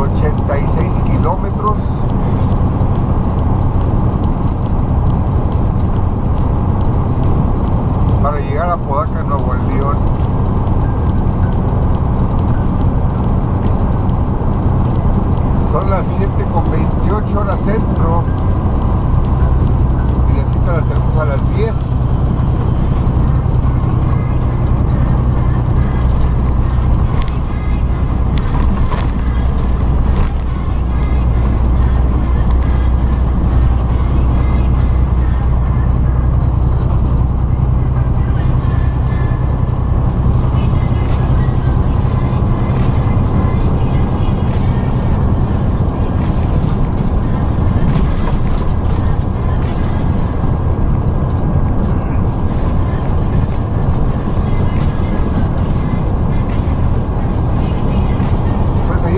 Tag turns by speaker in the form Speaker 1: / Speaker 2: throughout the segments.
Speaker 1: 86 kilómetros para llegar a Podaca, Nuevo León. Son las 7 con 28 horas centro.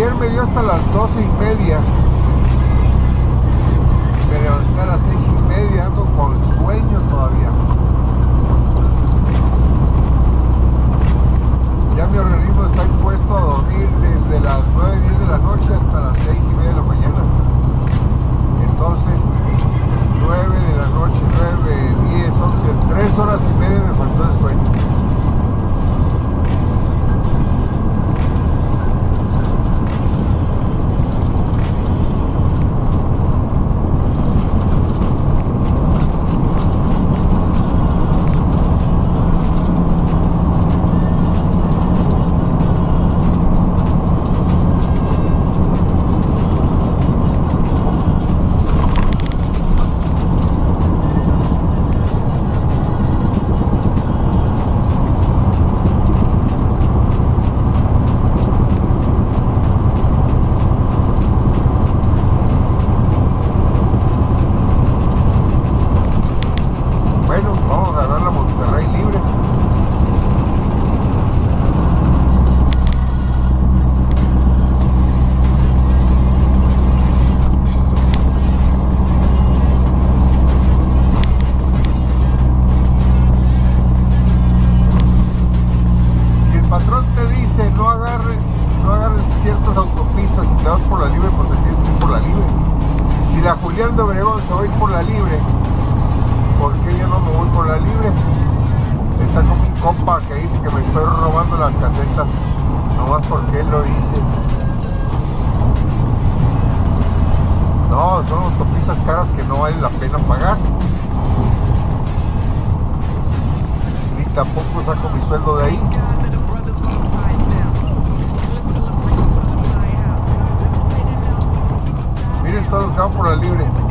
Speaker 1: ayer me dio hasta las 12 y media. Me levanté a las 6 y media, ando con sueño todavía. Ya mi organismo está impuesto a dormir desde las 9, y 10 de la noche hasta las 6 y media de la mañana. Casetas. Nomás porque él lo dice. No, son autopistas caras que no vale la pena pagar. Ni tampoco saco mi sueldo de ahí. Miren todos los por la libre.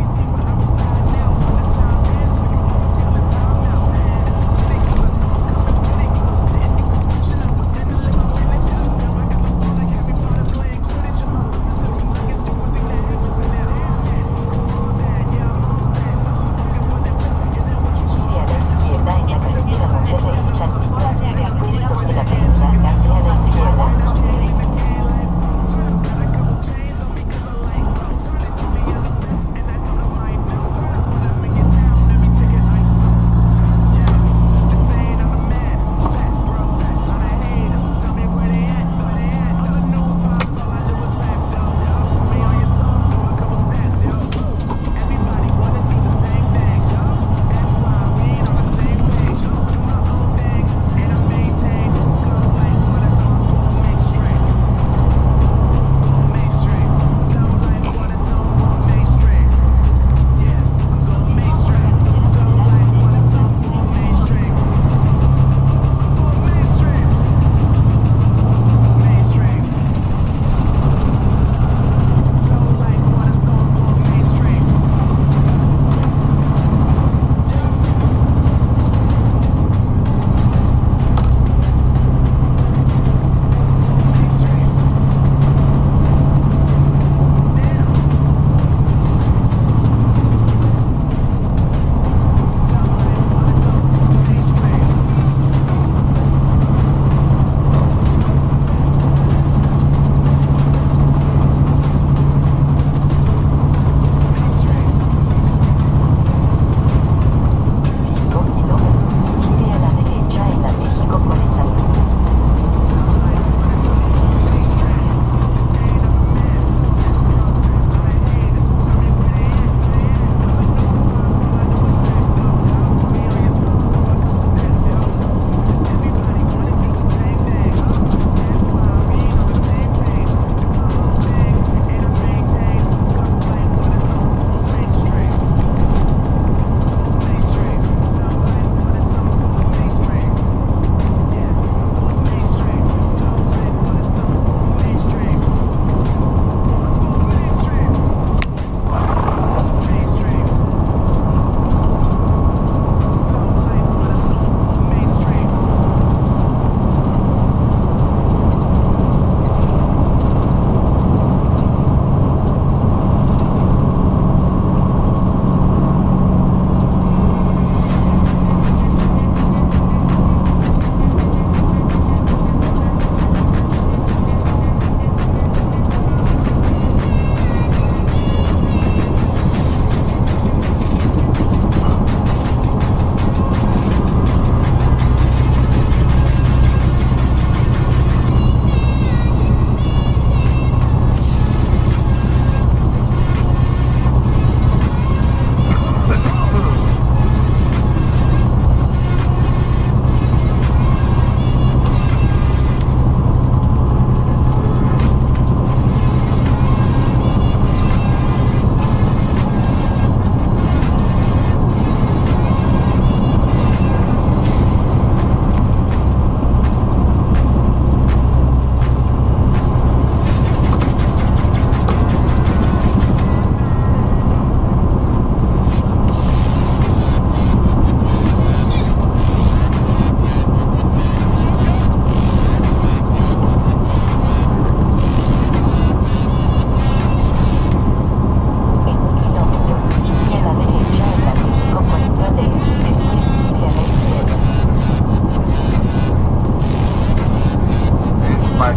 Speaker 1: Qué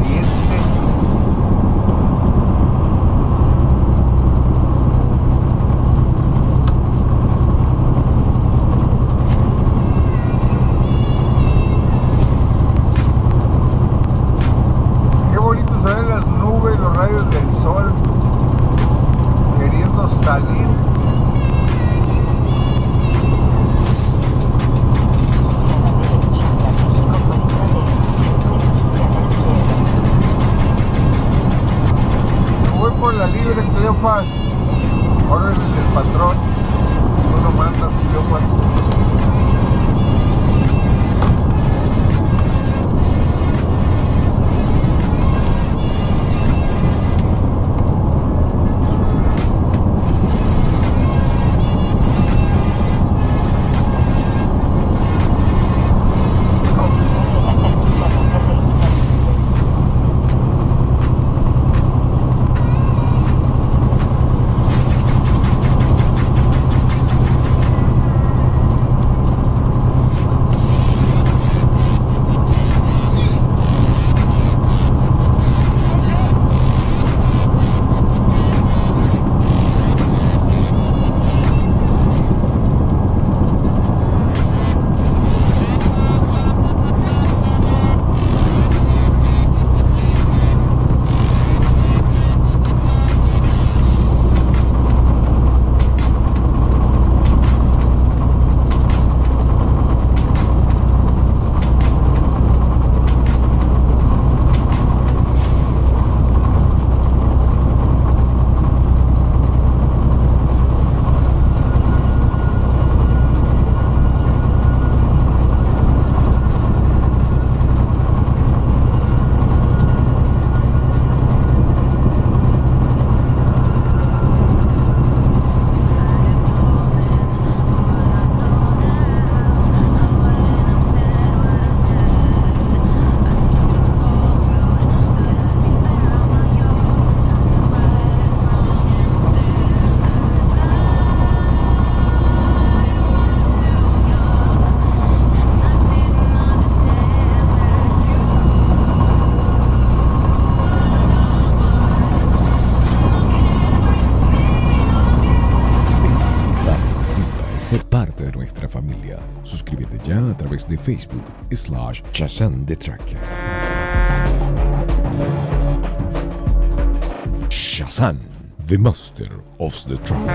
Speaker 1: bonito se las nubes, los rayos del sol queriendo salir fast.
Speaker 2: Parte de nuestra familia. Suscríbete ya a través de Facebook slash Shazam de Tracker. Shazam, the master of the track.